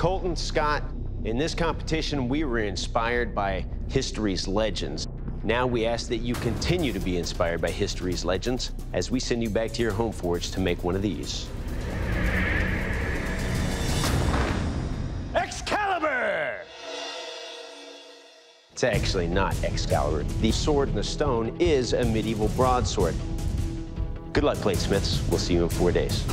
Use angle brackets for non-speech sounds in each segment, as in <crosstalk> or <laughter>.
Colton, Scott, in this competition, we were inspired by history's legends. Now we ask that you continue to be inspired by history's legends as we send you back to your home forge to make one of these. Excalibur! It's actually not Excalibur. The sword in the stone is a medieval broadsword. Good luck, bladesmiths. We'll see you in four days.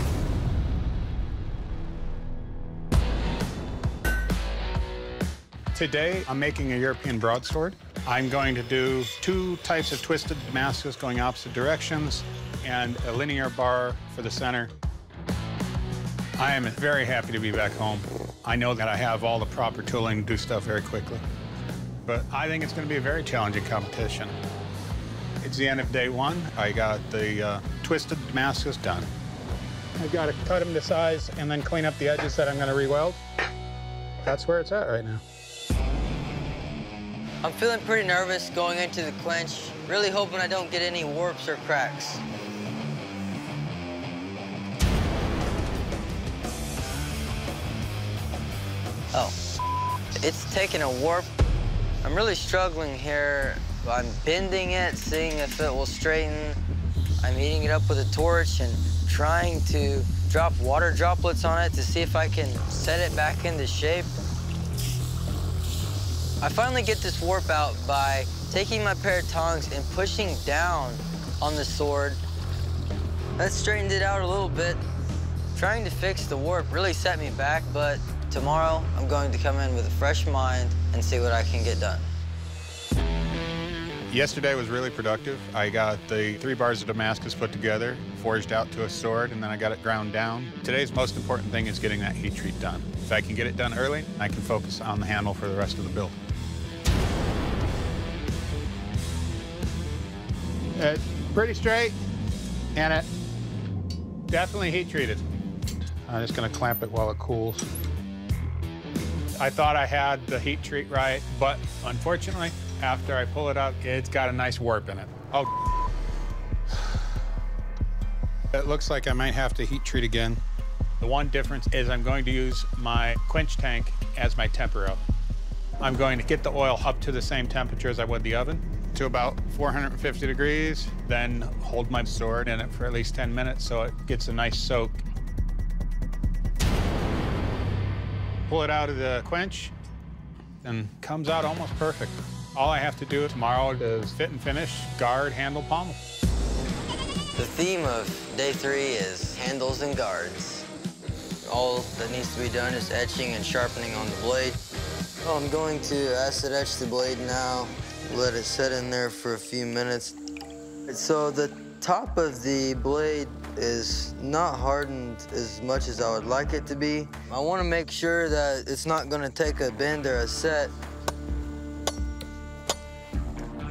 Today, I'm making a European broadsword. I'm going to do two types of twisted Damascus going opposite directions and a linear bar for the center. I am very happy to be back home. I know that I have all the proper tooling to do stuff very quickly. But I think it's going to be a very challenging competition. It's the end of day one. I got the uh, twisted Damascus done. I've got to cut them to size and then clean up the edges that I'm going to re-weld. That's where it's at right now. I'm feeling pretty nervous going into the clinch, really hoping I don't get any warps or cracks. Oh, it's taking a warp. I'm really struggling here. I'm bending it, seeing if it will straighten. I'm heating it up with a torch and trying to drop water droplets on it to see if I can set it back into shape. I finally get this warp out by taking my pair of tongs and pushing down on the sword. That straightened it out a little bit. Trying to fix the warp really set me back, but tomorrow I'm going to come in with a fresh mind and see what I can get done. Yesterday was really productive. I got the three bars of Damascus put together, forged out to a sword, and then I got it ground down. Today's most important thing is getting that heat treat done. If I can get it done early, I can focus on the handle for the rest of the build. It's pretty straight, and it definitely heat treated. I'm just gonna clamp it while it cools. I thought I had the heat treat right, but unfortunately, after I pull it out, it's got a nice warp in it. Oh, it looks like I might have to heat treat again. The one difference is I'm going to use my quench tank as my temper oven. I'm going to get the oil up to the same temperature as I would the oven, to about 450 degrees, then hold my sword in it for at least 10 minutes so it gets a nice soak. Pull it out of the quench, and comes out almost perfect. All I have to do tomorrow is fit and finish, guard, handle, pommel. The theme of day three is handles and guards. All that needs to be done is etching and sharpening on the blade. Oh, I'm going to acid etch the blade now, let it set in there for a few minutes. So the top of the blade is not hardened as much as I would like it to be. I want to make sure that it's not going to take a bend or a set.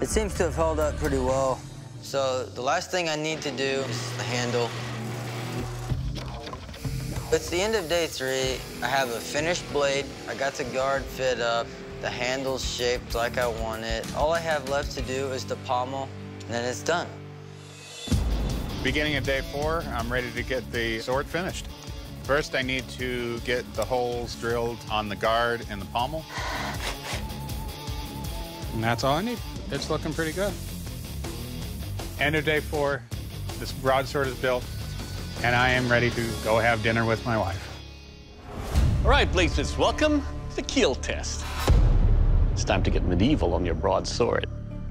It seems to have held up pretty well. So the last thing I need to do is the handle. It's the end of day three. I have a finished blade. I got the guard fit up. The handle's shaped like I want it. All I have left to do is the pommel, and then it's done. Beginning of day four, I'm ready to get the sword finished. First, I need to get the holes drilled on the guard and the pommel. And that's all I need. It's looking pretty good. End of day four, this broadsword is built, and I am ready to go have dinner with my wife. All right, bladesmiths, welcome to the keel test. It's time to get medieval on your broadsword.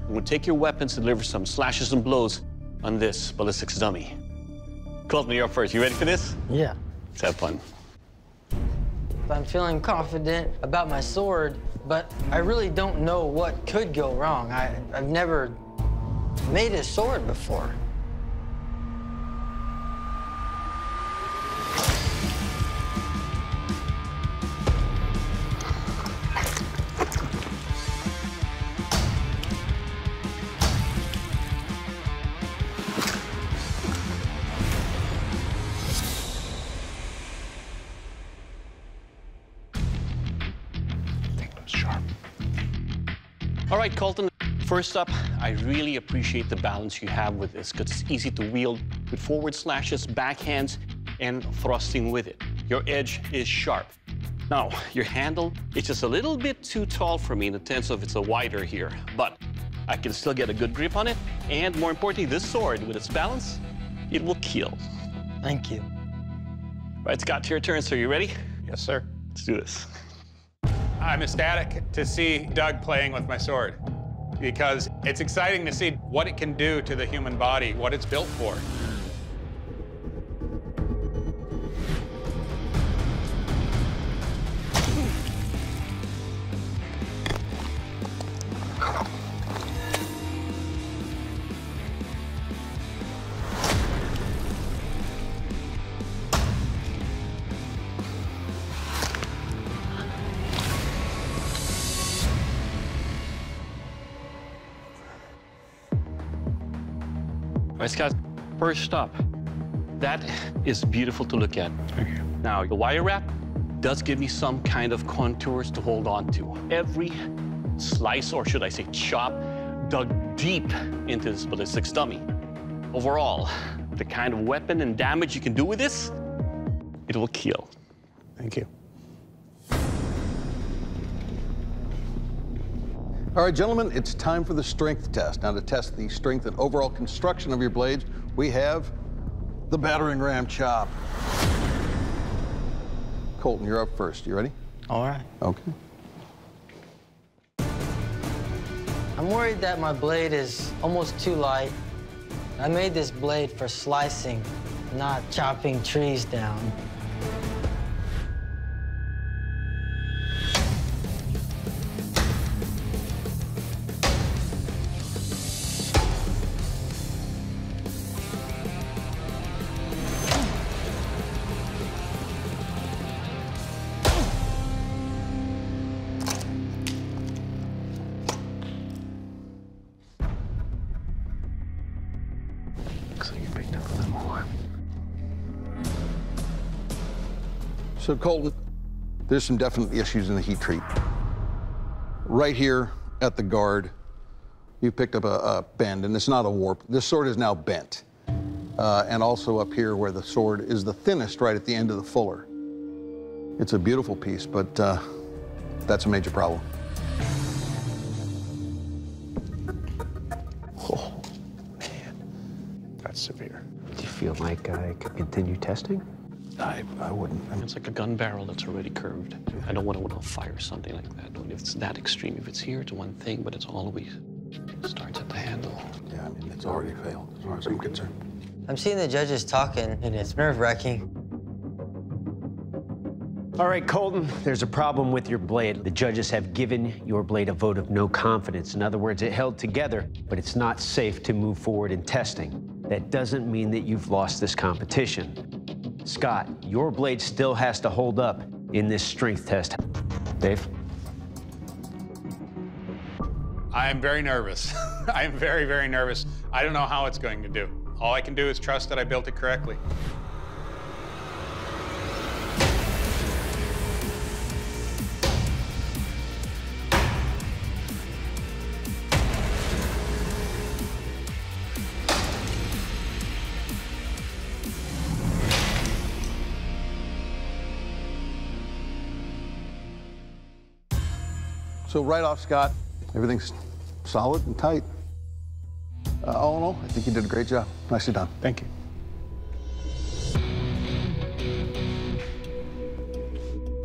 We'll take your weapons and deliver some slashes and blows on this ballistics dummy. Colton, you're up first. You ready for this? Yeah. Let's have fun. I'm feeling confident about my sword, but I really don't know what could go wrong. I, I've never made a sword before. All right, Colton. First up, I really appreciate the balance you have with this because it's easy to wield with forward slashes, backhands, and thrusting with it. Your edge is sharp. Now, your handle, it's just a little bit too tall for me in the sense of it's a wider here, but I can still get a good grip on it. And more importantly, this sword, with its balance, it will kill. Thank you. Right, Scott, to your turn, so you ready? Yes, sir. Let's do this. I'm ecstatic to see Doug playing with my sword because it's exciting to see what it can do to the human body, what it's built for. Scott, first up, that is beautiful to look at. Thank you. Now, the wire wrap does give me some kind of contours to hold on to. Every slice, or should I say chop, dug deep into this ballistics dummy. Overall, the kind of weapon and damage you can do with this, it will kill. Thank you. All right, gentlemen, it's time for the strength test. Now, to test the strength and overall construction of your blades, we have the battering ram chop. Colton, you're up first. You ready? All right. Okay. I'm worried that my blade is almost too light. I made this blade for slicing, not chopping trees down. A little more. So, Colton, there's some definite issues in the heat treat. Right here at the guard, you picked up a, a bend, and it's not a warp. This sword is now bent. Uh, and also up here where the sword is the thinnest, right at the end of the fuller. It's a beautiful piece, but uh, that's a major problem. Feel like I could continue testing? I, I wouldn't. I mean, It's like a gun barrel that's already curved. I don't want to, want to fire something like that. If it's that extreme, if it's here, it's one thing, but it's always starts at the handle. yeah, I mean, it's already failed as far as I'm concerned. I'm seeing the judges talking, and it's nerve-wracking. All right, Colton, there's a problem with your blade. The judges have given your blade a vote of no confidence. In other words, it held together, but it's not safe to move forward in testing. That doesn't mean that you've lost this competition. Scott, your blade still has to hold up in this strength test. Dave? I am very nervous. <laughs> I am very, very nervous. I don't know how it's going to do. All I can do is trust that I built it correctly. So right off, Scott, everything's solid and tight. Uh, all in all, I think you did a great job. Nicely done. Thank you.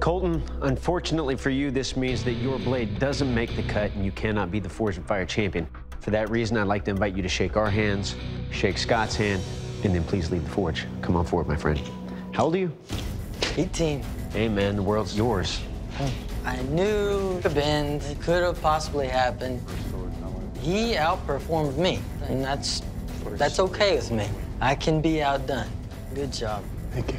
Colton, unfortunately for you, this means that your blade doesn't make the cut and you cannot be the Forged in Fire champion. For that reason, I'd like to invite you to shake our hands, shake Scott's hand, and then please leave the Forge. Come on forward, my friend. How old are you? 18. Hey, man, the world's yours. I knew the bend could have possibly happened. He outperformed me, and that's that's okay with me. I can be outdone. Good job. Thank you.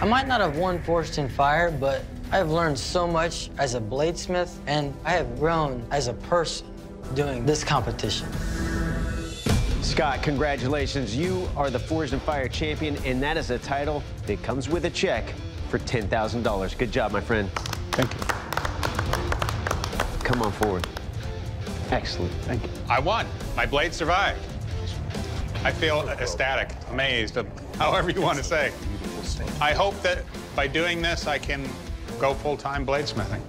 I might not have won Forged in Fire, but I have learned so much as a bladesmith, and I have grown as a person doing this competition. Scott, congratulations. You are the Forged in Fire champion, and that is a title that comes with a check for $10,000. Good job, my friend. Thank you. Come on forward. Excellent. Thank you. I won. My blade survived. I feel ecstatic, amazed, however you want to say. I hope that by doing this, I can go full-time bladesmithing.